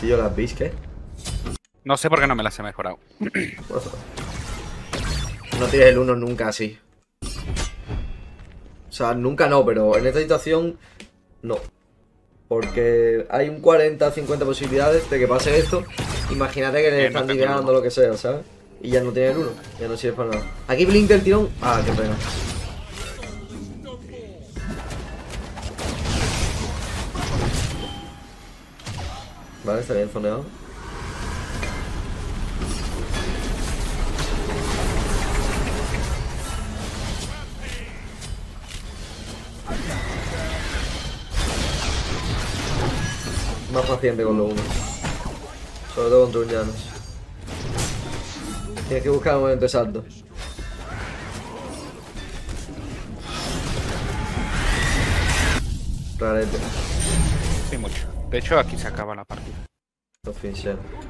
Tío, las bis, ¿qué? No sé por qué no me las he mejorado. No tienes el 1 nunca así. O sea, nunca no, pero en esta situación no. Porque hay un 40-50 posibilidades de que pase esto. Imagínate que le no están tengo el liderando lo que sea, ¿sabes? Y ya no tiene el 1. Ya no sirve para nada. Aquí blink del tirón. Ah, qué pena. Vale, está bien zoneado. Paciente con los unos. Sobre todo contra un Janus. Tienes que buscar el momento exacto. Rarete. Sí, mucho. De hecho, aquí se acaba la partida.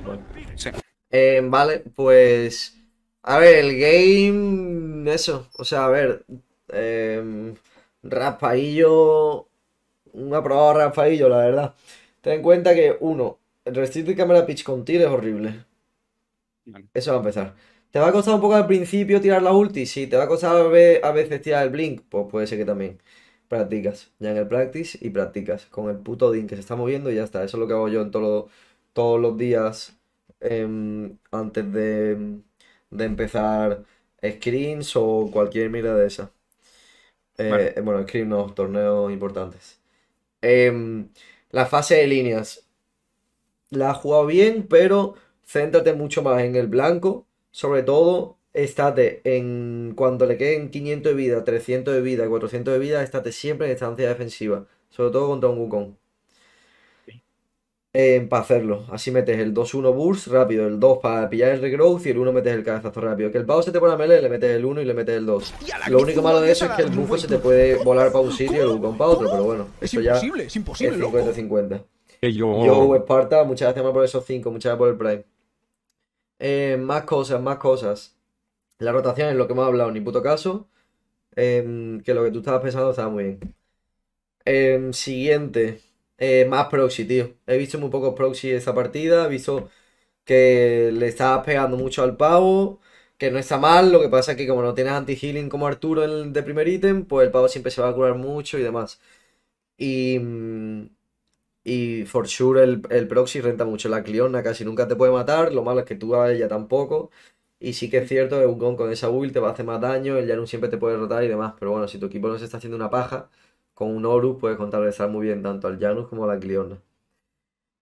Bueno. Sí. Eh, vale, pues. A ver, el game. Eso. O sea, a ver. Eh, raspaillo. Un aprobado raspaillo, la verdad. Ten en cuenta que, uno, Restricted Camera Pitch con tir es horrible. Vale. Eso va a empezar. ¿Te va a costar un poco al principio tirar la ulti? Sí. ¿Te va a costar a ve- a veces tirar el blink? Pues puede ser que también. Practicas. Ya en el practice y practicas. Con el puto Din que se está moviendo y ya está. Eso es lo que hago yo en todo- todos los días em, antes de, de empezar screens o cualquier mira de esa. Eh, Vale. eh, bueno, screens no, torneos importantes. Em, la fase de líneas. La has jugado bien, pero céntrate mucho más en el blanco. Sobre todo, estate en. Cuando le queden 500 de vida, 300 de vida, 400 de vida, estate siempre en estancia defensiva. Sobre todo contra un Wukong. Para hacerlo. Así metes el 2-1 burst rápido, el 2 para pillar el regrowth y el 1 metes el cabezazo rápido. Que el pavo se te pone a melee, le metes el 1 y le metes el 2. Lo único malo de eso es que el bufo se te puede volar para un sitio y el para otro, pero bueno, Es eso ya imposible, es es imposible, loco. 50-50. Que yo... Yo, Esparta, muchas gracias más por esos 5, muchas gracias por el Prime. Eh, más cosas, más cosas. La rotación es lo que hemos hablado, ni puto caso. Em, que lo que tú estabas pensando estaba muy bien. Em, siguiente, eh, más proxy, tío. He visto muy pocos proxy esa partida. He visto que le estabas pegando mucho al pavo. Que no está mal, lo que pasa es que como no tienes anti-healing como Arturo en el de primer ítem, pues el pavo siempre se va a curar mucho y demás. Y, y for sure el, el proxy renta mucho. La Cliona casi nunca te puede matar. Lo malo es que tú a ella tampoco. Y sí que es cierto que un con esa build te va a hacer más daño. El Janus siempre te puede rotar y demás. Pero bueno, si tu equipo no se está haciendo una paja, con un Horus puedes contrarrestar muy bien tanto al Janus como a la Cliona.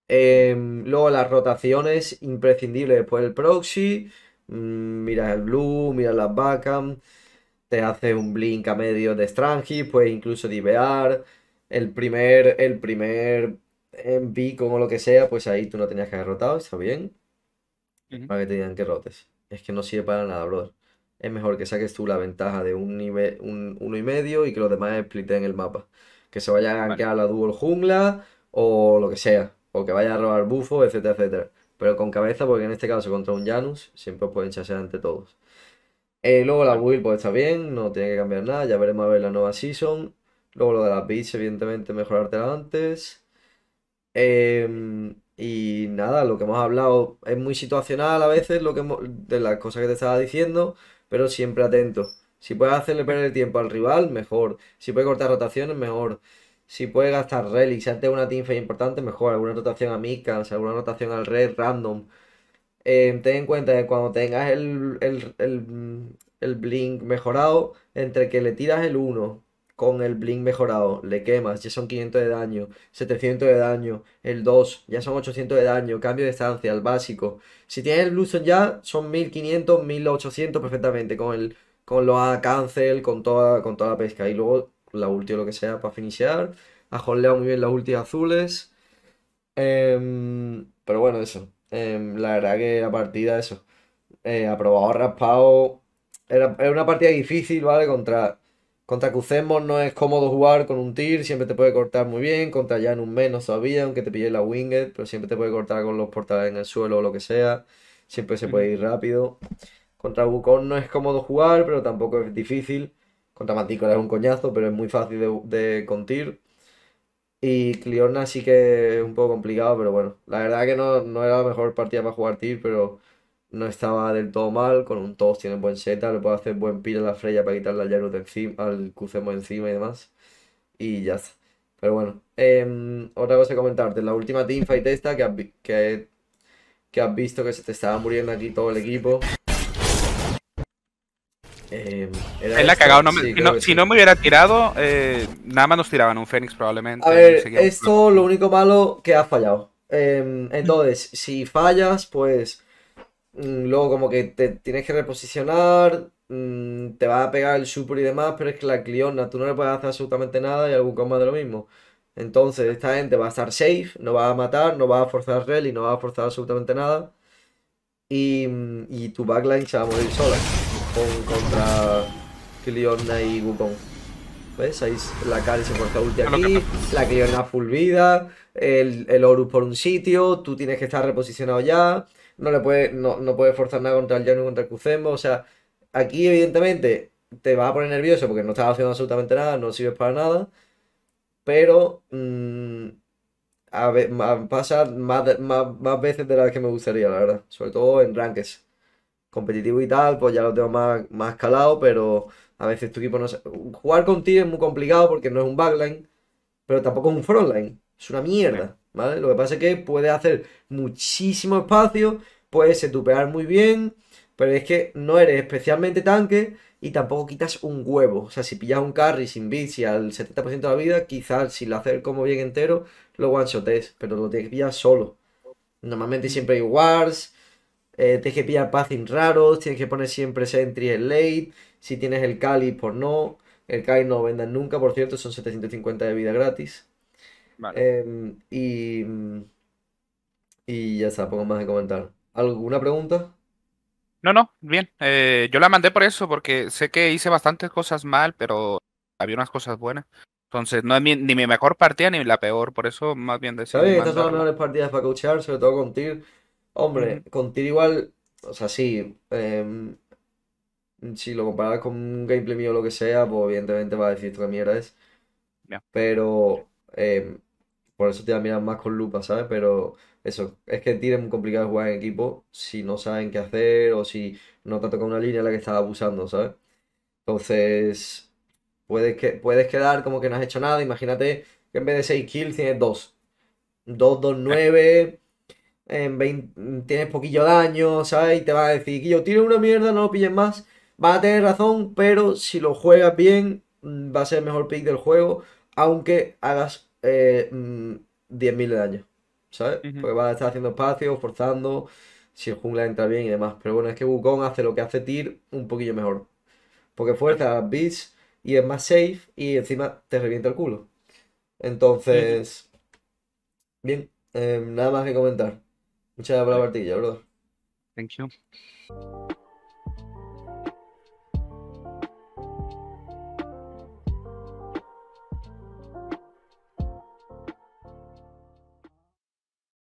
Em, luego las rotaciones imprescindibles después del proxy. Mm, miras el blue, miras las backhand. Te hace un blink a medio de Strange, puedes incluso divear. El primer, el primer en beacon o lo que sea, pues ahí tú no tenías que haber rotado, está bien. Para que te digan que rotes. Es que no sirve para nada, brother. Es mejor que saques tú la ventaja de un nivel, un uno y medio y que los demás spliten el mapa. Que se vaya a Vale. gankear la dual jungla o lo que sea. O que vaya a robar bufo, etcétera, etcétera. Pero con cabeza, porque en este caso contra un Janus siempre os pueden chasear ante todos. Eh, luego la build pues está bien, no tiene que cambiar nada, ya veremos a ver la nueva season. Luego lo de las beats, evidentemente, mejorártela antes. Em, y nada, lo que hemos hablado es muy situacional a veces, lo que hemos- de las cosas que te estaba diciendo, pero siempre atento. Si puedes hacerle perder tiempo al rival, mejor. Si puedes cortar rotaciones, mejor. Si puedes gastar relics antes de una teamfight importante, mejor. Alguna rotación a Mikans, alguna rotación al red, random. Eh, ten en cuenta que cuando tengas el, el, el, el blink mejorado, entre que le tiras el 1 con el blink mejorado, le quemas, ya son 500 de daño, 700 de daño, el 2 ya son 800 de daño, cambio de estancia, el básico. Si tienes el Bluestone ya, son 1500, 1800 perfectamente, con el con los a cancel, con toda, con toda la pesca. Y luego la ulti o lo que sea para finishar. Ha holdeado muy bien las ultis azules. Em, pero bueno, eso. Em, la verdad que la partida, eso. Eh, aprobado, raspado. Era, era una partida difícil, ¿vale? Contra, contra Cucemos no es cómodo jugar con un tir, siempre te puede cortar muy bien. Contra Janus menos todavía, aunque te pille la winged, pero siempre te puede cortar con los portales en el suelo o lo que sea. Siempre se puede ir rápido. Contra Wukong no es cómodo jugar, pero tampoco es difícil. Contra Manticore es un coñazo, pero es muy fácil de, de contir. Y Cliorna sí que es un poco complicado, pero bueno. La verdad que no, no era la mejor partida para jugar Tyr, pero no estaba del todo mal. Con un todos tiene buen seta, le puede hacer buen pil a la Freya para quitarle al Janus de encima, al Cucemo encima y demás. Y ya está. Pero bueno. em, otra cosa que comentarte, la última teamfight esta que has, que, que has visto que se te estaba muriendo aquí todo el equipo. Era Él la ha cagado. No me- sí, si, no, que si sí. no me hubiera tirado, eh, nada más nos tiraban un Fénix probablemente. A ver, esto lo único malo que has fallado. Em, entonces, si fallas, pues luego como que te tienes que reposicionar, mm, te va a pegar el super y demás, pero es que la Cliona tú no le puedes hacer absolutamente nada y algún coma de lo mismo. Entonces, esta gente va a estar safe, no va a matar, no va a forzar rally, no va a forzar absolutamente nada. Y, y tu backline se va a morir sola con, contra Cliona y Wukong. ¿Ves? Ahí la Kali se forza ulti aquí, la Cliona full vida, el, el Horus por un sitio, tú tienes que estar reposicionado ya, no le puedes, no, no puedes forzar nada contra el Yano y contra el Kuzembo, o sea, aquí evidentemente te vas a poner nervioso porque no estás haciendo absolutamente nada, no sirves para nada, pero mm, a ve- ma- pasa más, más, más veces de las que me gustaría, la verdad, sobre todo en rankeds competitivo y tal, pues ya lo tengo más, más escalado, pero a veces tu equipo no se... Jugar con ti es muy complicado porque no es un backline, pero tampoco es un frontline. Es una mierda, ¿vale? Lo que pasa es que puedes hacer muchísimo espacio, puedes setupear muy bien, pero es que no eres especialmente tanque y tampoco quitas un huevo. O sea, si pillas un carry sin y al 70% de la vida, quizás si lo haces como bien entero, lo one-shotes, pero lo tienes que pillar solo. Normalmente siempre hay wars, eh, tienes que pillar pathing raros, tienes que poner siempre sentry en late, si tienes el Cali, por no. El Cali no lo vendan nunca, por cierto, son 750 de vida gratis. Vale. Em, y, y ya está, poco más de comentar. ¿Alguna pregunta? No, no, bien. Eh, yo la mandé por eso, porque sé que hice bastantes cosas mal, pero había unas cosas buenas. Entonces, no es mi- ni mi mejor partida ni la peor, por eso más bien decidí ¿Sabes? Estas son las mejores partidas para coachear, sobre todo con Tyr. Hombre, con Tyr igual, o sea, sí, em, si lo comparas con un gameplay mío o lo que sea, pues evidentemente va a decir qué mierda es. Pero em, por eso te va a mirar más con lupa, ¿sabes? Pero eso, es que es muy complicado jugar en equipo si no saben qué hacer o si no te toca una línea en la que estás abusando, ¿sabes? Entonces, puedes, que, puedes quedar como que no has hecho nada. Imagínate que en vez de 6 kills tienes 2. 2, 2, 9. En 20 tienes poquillo daño, ¿sabes? Y te van a decir, yo tiro una mierda, no lo pilles más. Vas a tener razón, pero si lo juegas bien, mm, va a ser el mejor pick del juego, aunque hagas eh, mm, 10.000 de daño, ¿sabes? Porque vas a estar haciendo espacio, forzando, si el jungla entra bien y demás. Pero bueno, es que Wukong hace lo que hace Tyr un poquillo mejor. Porque fuerza beats y es más safe y encima te revienta el culo. Entonces, bien, eh, nada más que comentar. Muchas gracias por la partida, bro. Thank you.